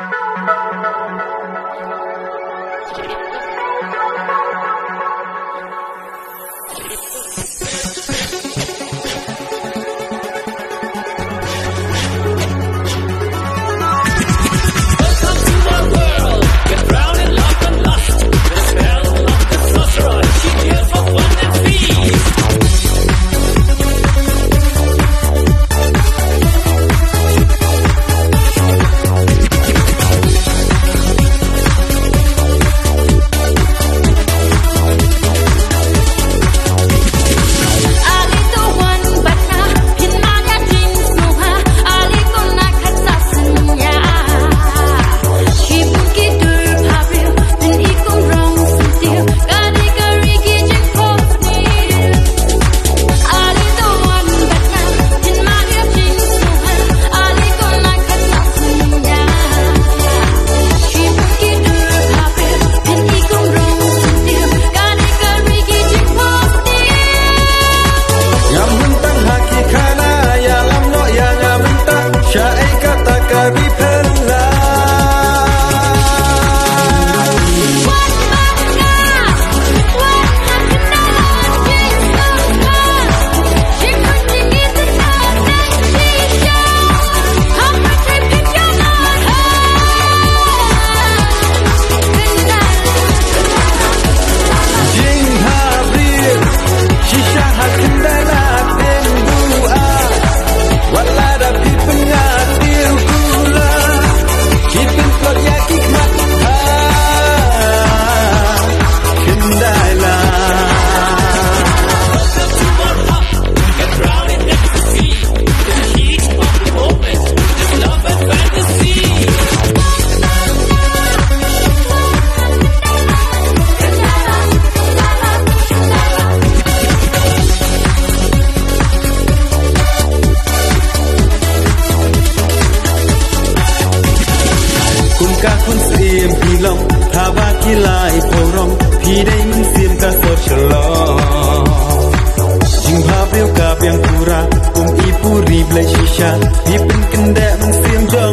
you chaika takabi fe องถ้าว่าที่ลายพอรองพี่ได้มินเสียมกระสดฉลองยิงพาเปลวกาเปียงภูรักกุมอีปูรีบเลยชิชาพี่เป็นกันแดดมันเสียมจอง